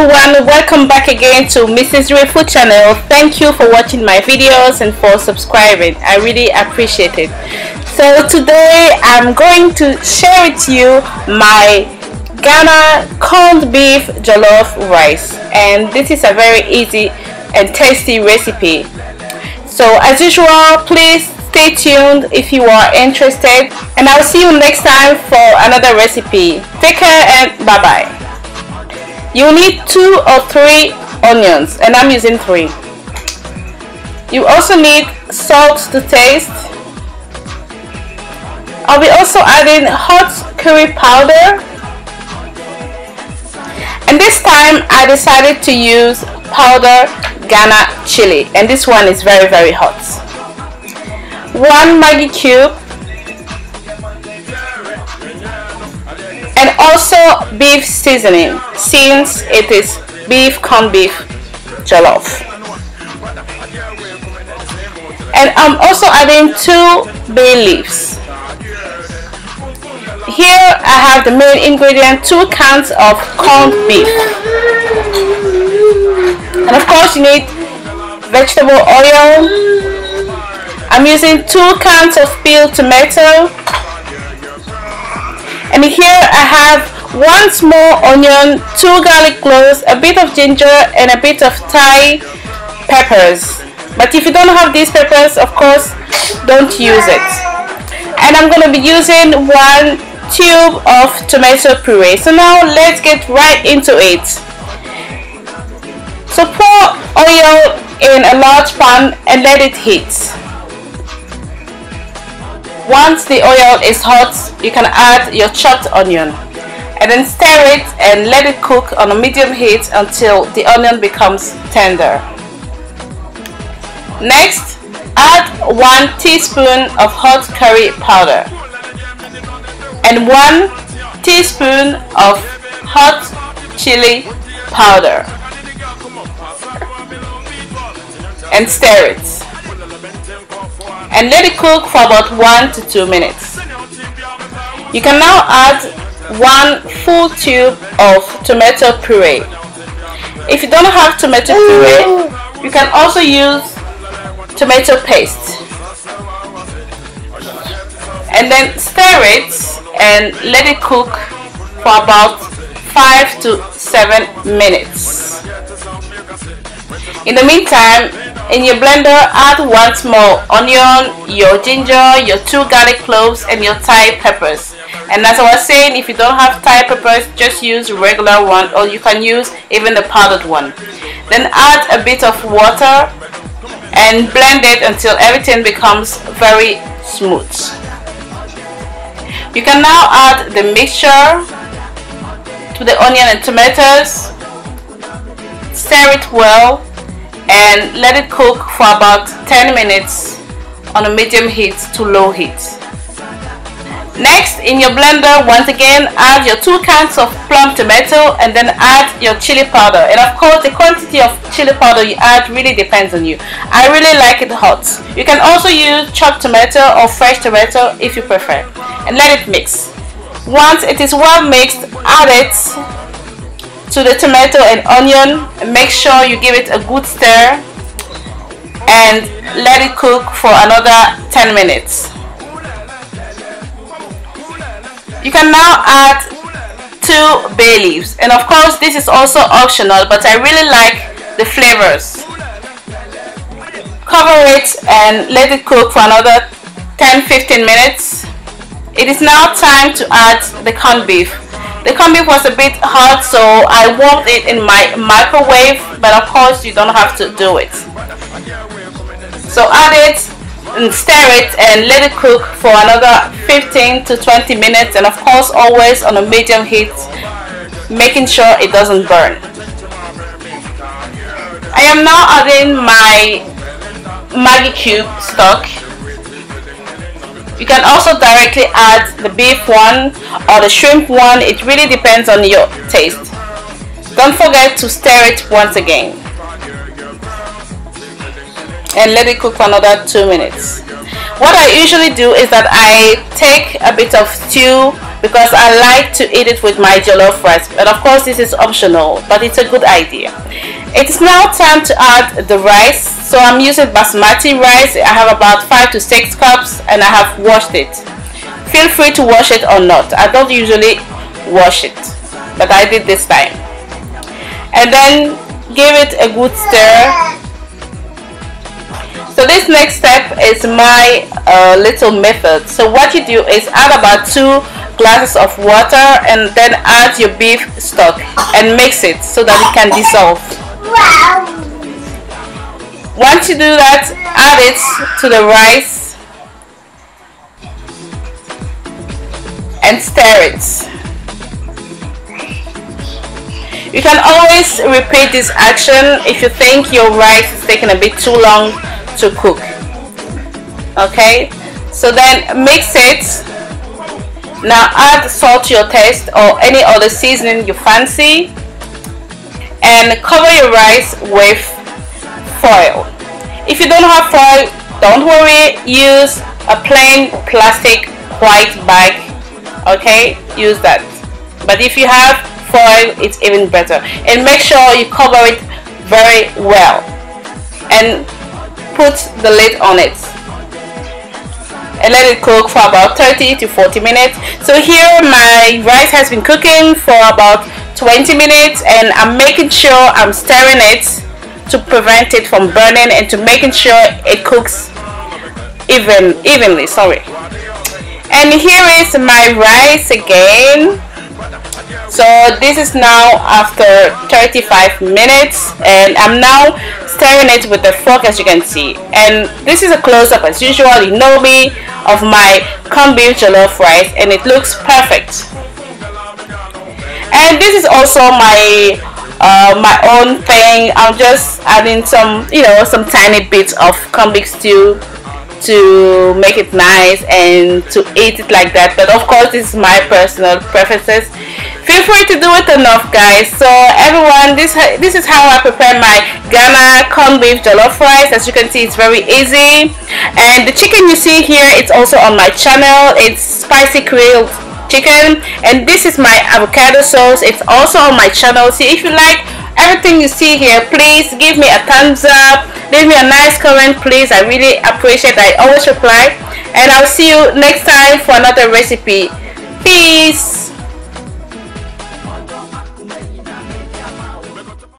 everyone welcome back again to mrs food channel. Thank you for watching my videos and for subscribing. I really appreciate it. So today i'm going to share with you my ghana corned beef jollof rice. And this is a very easy and tasty recipe. So as usual please stay tuned if you are interested. And i'll see you next time for another recipe. Take care and bye bye you need two or three onions and I'm using three. You also need salt to taste. I'll be also adding hot curry powder. And this time I decided to use powder Ghana chili and this one is very very hot. One Maggi cube and also beef seasoning since it is beef corned beef jollof. And I'm also adding two bay leaves. Here I have the main ingredient two cans of corned beef. And of course you need vegetable oil. I'm using two cans of peeled tomato and here I have one small onion, two garlic cloves, a bit of ginger and a bit of Thai peppers. But if you don't have these peppers, of course, don't use it. And I'm going to be using one tube of tomato puree. So now let's get right into it. So pour oil in a large pan and let it heat. Once the oil is hot, you can add your chopped onion. And then stir it and let it cook on a medium heat until the onion becomes tender. Next, add 1 teaspoon of hot curry powder. And 1 teaspoon of hot chili powder. And stir it and let it cook for about 1 to 2 minutes. You can now add 1 full tube of tomato puree. If you don't have tomato puree, you can also use tomato paste. And then stir it and let it cook for about 5 to 7 minutes. In the meantime, in your blender, add one small onion, your ginger, your two garlic cloves, and your Thai peppers. And as I was saying, if you don't have Thai peppers, just use regular one, or you can use even the powdered one. Then add a bit of water and blend it until everything becomes very smooth. You can now add the mixture to the onion and tomatoes. Stir it well and let it cook for about 10 minutes on a medium heat to low heat. Next, in your blender, once again, add your two cans of plum tomato and then add your chili powder. And of course, the quantity of chili powder you add really depends on you. I really like it hot. You can also use chopped tomato or fresh tomato if you prefer. And let it mix. Once it is well mixed, add it to the tomato and onion. Make sure you give it a good stir and let it cook for another 10 minutes. You can now add two bay leaves. And of course this is also optional but I really like the flavors. Cover it and let it cook for another 10-15 minutes. It is now time to add the corned beef the beef was a bit hot so I warmed it in my microwave but of course you don't have to do it. So add it and stir it and let it cook for another 15 to 20 minutes and of course always on a medium heat making sure it doesn't burn. I am now adding my Maggi cube stock you can also directly add the beef one or the shrimp one. It really depends on your taste. Don't forget to stir it once again. And let it cook for another 2 minutes. What I usually do is that I take a bit of stew because I like to eat it with my jollof rice and of course this is optional but it's a good idea it's now time to add the rice so I'm using basmati rice. I have about 5 to 6 cups and I have washed it. Feel free to wash it or not. I don't usually wash it but I did this time. And then give it a good stir. So this next step is my uh, little method. So what you do is add about two glasses of water and then add your beef stock and mix it so that it can dissolve once you do that? Add it to the rice and stir it. You can always repeat this action if you think your rice is taking a bit too long to cook. Okay? So then mix it. Now add salt to your taste or any other seasoning you fancy and cover your rice with foil. If you don't have foil don't worry. Use a plain plastic white bag okay? Use that. But if you have foil it's even better. And make sure you cover it very well. And put the lid on it. And let it cook for about 30 to 40 minutes. So here my rice has been cooking for about 20 minutes and I'm making sure I'm stirring it to prevent it from burning and to making sure it cooks even evenly sorry. And here is my rice again. So this is now after 35 minutes and I'm now stirring it with the fork as you can see. And this is a close-up as usual. You know me of my corned beef jollof rice and it looks perfect. And this is also my uh, my own thing I'm just adding some you know some tiny bits of corned stew to make it nice and to eat it like that. But of course is my personal preferences. Feel free to do it enough guys. So everyone this this is how I prepare my Ghana corned beef jollof rice. As you can see it's very easy. And the chicken you see here it's also on my channel. It's spicy grilled chicken and this is my avocado sauce. It's also on my channel. See if you like everything you see here please give me a thumbs up. Leave me a nice comment please. I really appreciate i always reply. And i'll see you next time for another recipe. Peace